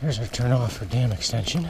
Here's our turn off for dam extension.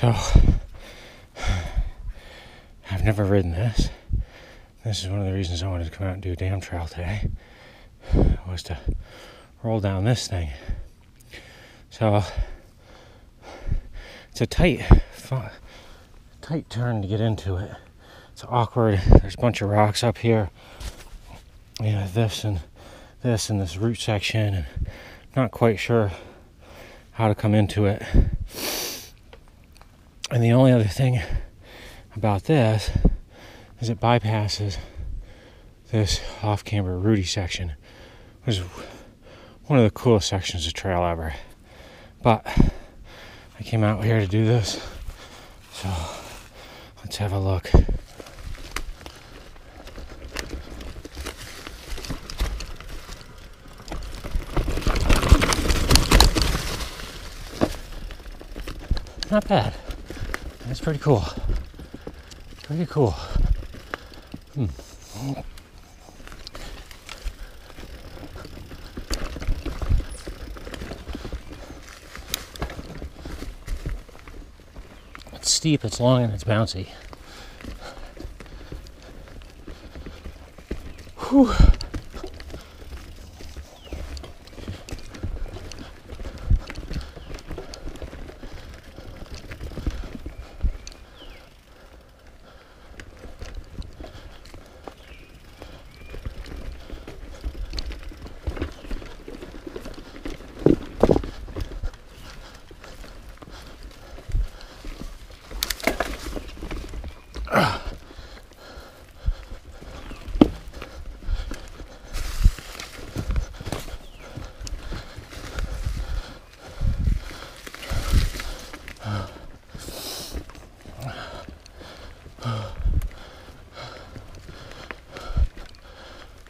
So, I've never ridden this. This is one of the reasons I wanted to come out and do a dam trail today. Was to roll down this thing. So, it's a tight, tight turn to get into it. It's awkward. There's a bunch of rocks up here. You know, this and this and this root section, and not quite sure how to come into it. And the only other thing about this is it bypasses this off camber rooty section, which is one of the coolest sections of trail ever. But I came out here to do this, so let's have a look. Not bad. That's pretty cool. Pretty cool. Hmm. It's steep, it's long, and it's bouncy. Whew.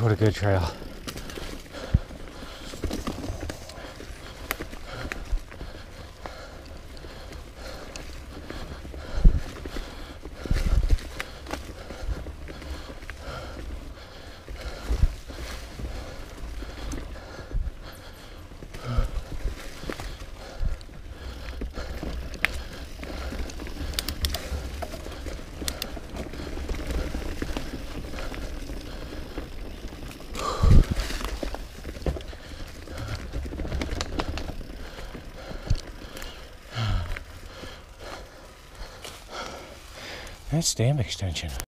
what a good trail. That's dam extension.